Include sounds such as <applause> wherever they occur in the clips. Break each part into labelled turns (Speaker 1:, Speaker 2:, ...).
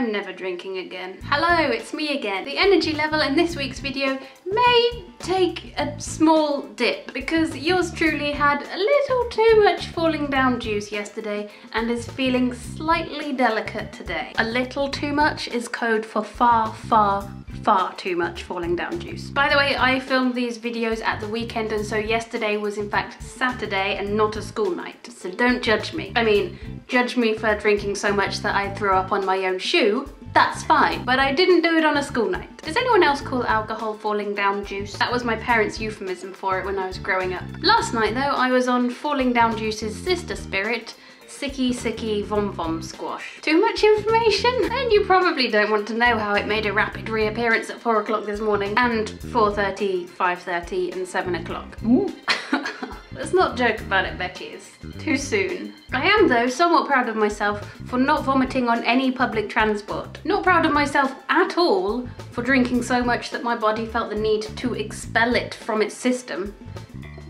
Speaker 1: I'm never drinking again. Hello, it's me again. The energy level in this week's video may take a small dip because yours truly had a little too much falling down juice yesterday and is feeling slightly delicate today. A little too much is code for far, far, far too much falling down juice. By the way, I filmed these videos at the weekend and so yesterday was in fact Saturday and not a school night. So don't judge me. I mean, judge me for drinking so much that I threw up on my own shoe, that's fine, but I didn't do it on a school night. Does anyone else call alcohol falling down juice? That was my parents' euphemism for it when I was growing up. Last night though, I was on Falling Down Juice's sister spirit, Sicky Sicky Vom Vom Squash. Too much information? And you probably don't want to know how it made a rapid reappearance at 4 o'clock this morning, and 4.30, 5.30 and 7 o'clock. <laughs> Let's not joke about it, Becky's. Too soon. I am, though, somewhat proud of myself for not vomiting on any public transport. Not proud of myself at all for drinking so much that my body felt the need to expel it from its system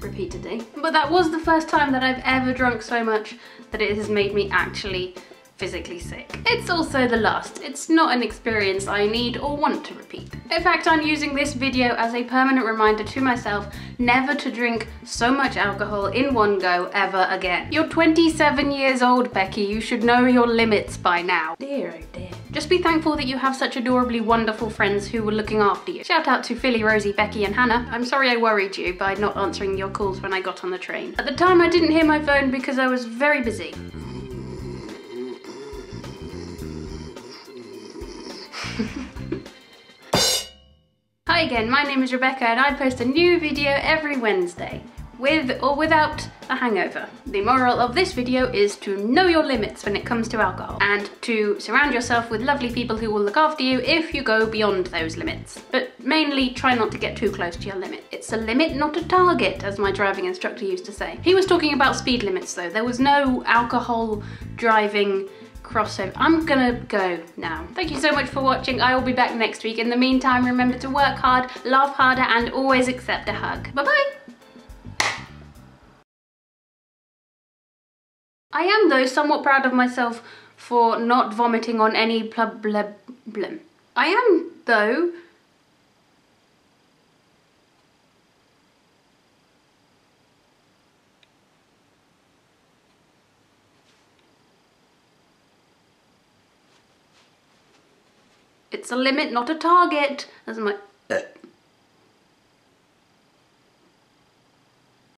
Speaker 1: repeatedly. But that was the first time that I've ever drunk so much that it has made me actually physically sick. It's also the last. It's not an experience I need or want to repeat. In fact, I'm using this video as a permanent reminder to myself never to drink so much alcohol in one go ever again. You're 27 years old, Becky. You should know your limits by now. Dear, oh dear. Just be thankful that you have such adorably wonderful friends who were looking after you. Shout out to Philly, Rosie, Becky and Hannah. I'm sorry I worried you by not answering your calls when I got on the train. At the time I didn't hear my phone because I was very busy. <laughs> Hi again, my name is Rebecca and I post a new video every Wednesday, with or without a hangover. The moral of this video is to know your limits when it comes to alcohol and to surround yourself with lovely people who will look after you if you go beyond those limits. But mainly try not to get too close to your limit. It's a limit, not a target, as my driving instructor used to say. He was talking about speed limits though. There was no alcohol driving crossover. I'm gonna go now. Thank you so much for watching. I will be back next week. In the meantime, remember to work hard, laugh harder, and always accept a hug. Bye-bye. I am, though, somewhat proud of myself for not vomiting on any blum. I am, though, It's a limit, not a target. That's my... Uh,